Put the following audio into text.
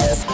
Yes.